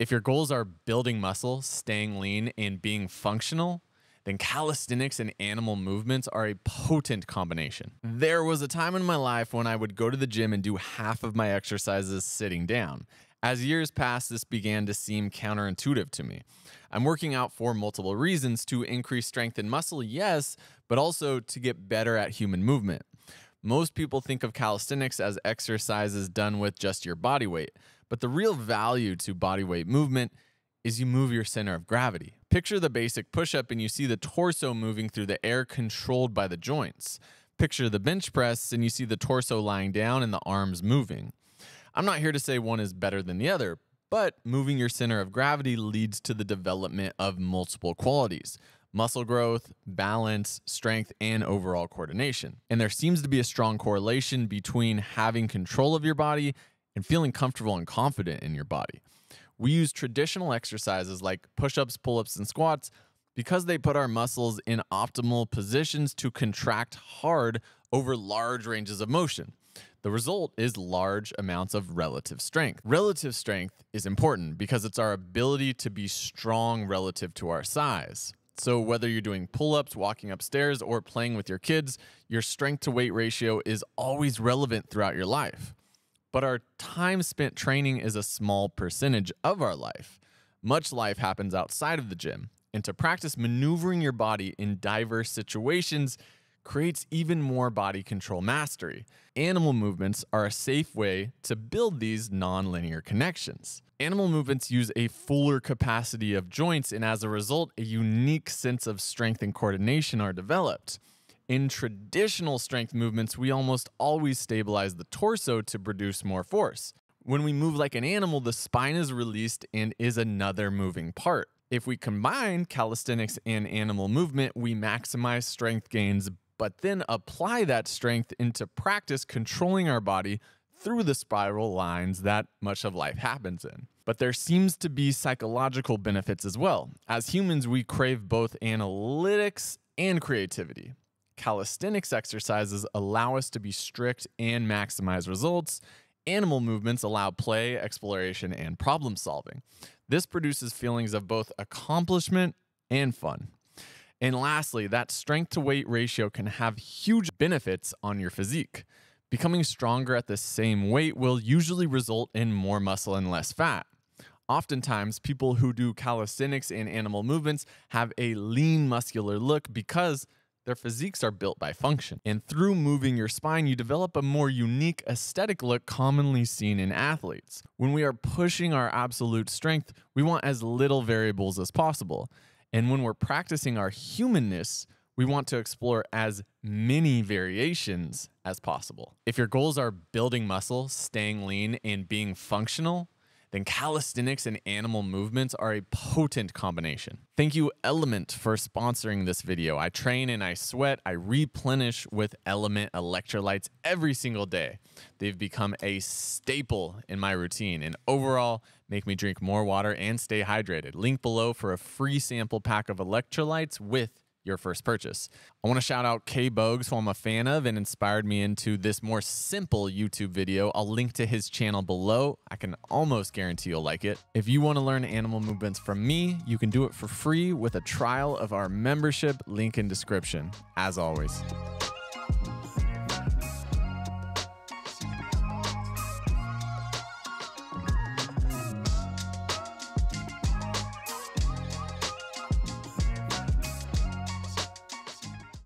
If your goals are building muscle, staying lean, and being functional, then calisthenics and animal movements are a potent combination. There was a time in my life when I would go to the gym and do half of my exercises sitting down. As years passed, this began to seem counterintuitive to me. I'm working out for multiple reasons to increase strength and muscle, yes, but also to get better at human movement. Most people think of calisthenics as exercises done with just your body weight, but the real value to body weight movement is you move your center of gravity. Picture the basic push up and you see the torso moving through the air controlled by the joints. Picture the bench press and you see the torso lying down and the arms moving. I'm not here to say one is better than the other, but moving your center of gravity leads to the development of multiple qualities muscle growth, balance, strength, and overall coordination. And there seems to be a strong correlation between having control of your body and feeling comfortable and confident in your body. We use traditional exercises like push ups, pull ups, and squats because they put our muscles in optimal positions to contract hard over large ranges of motion. The result is large amounts of relative strength. Relative strength is important because it's our ability to be strong relative to our size. So, whether you're doing pull ups, walking upstairs, or playing with your kids, your strength to weight ratio is always relevant throughout your life. But our time spent training is a small percentage of our life. Much life happens outside of the gym. And to practice maneuvering your body in diverse situations, creates even more body control mastery. Animal movements are a safe way to build these nonlinear connections. Animal movements use a fuller capacity of joints, and as a result, a unique sense of strength and coordination are developed. In traditional strength movements, we almost always stabilize the torso to produce more force. When we move like an animal, the spine is released and is another moving part. If we combine calisthenics and animal movement, we maximize strength gains but then apply that strength into practice controlling our body through the spiral lines that much of life happens in. But there seems to be psychological benefits as well. As humans, we crave both analytics and creativity. Calisthenics exercises allow us to be strict and maximize results. Animal movements allow play, exploration, and problem solving. This produces feelings of both accomplishment and fun. And lastly, that strength to weight ratio can have huge benefits on your physique. Becoming stronger at the same weight will usually result in more muscle and less fat. Oftentimes, people who do calisthenics and animal movements have a lean muscular look because their physiques are built by function. And through moving your spine, you develop a more unique aesthetic look commonly seen in athletes. When we are pushing our absolute strength, we want as little variables as possible. And when we're practicing our humanness, we want to explore as many variations as possible. If your goals are building muscle, staying lean, and being functional, then calisthenics and animal movements are a potent combination. Thank you, LMNT, for sponsoring this video. I train and I sweat. I replenish with LMNT electrolytes every single day. They've become a staple in my routine and overall make me drink more water and stay hydrated. Link below for a free sample pack of electrolytes with your first purchase. I want to shout out K Boges, who I'm a fan of and inspired me into this more simple YouTube video. I'll link to his channel below. I can almost guarantee you'll like it. If you want to learn animal movements from me, you can do it for free with a trial of our membership link in description. As always.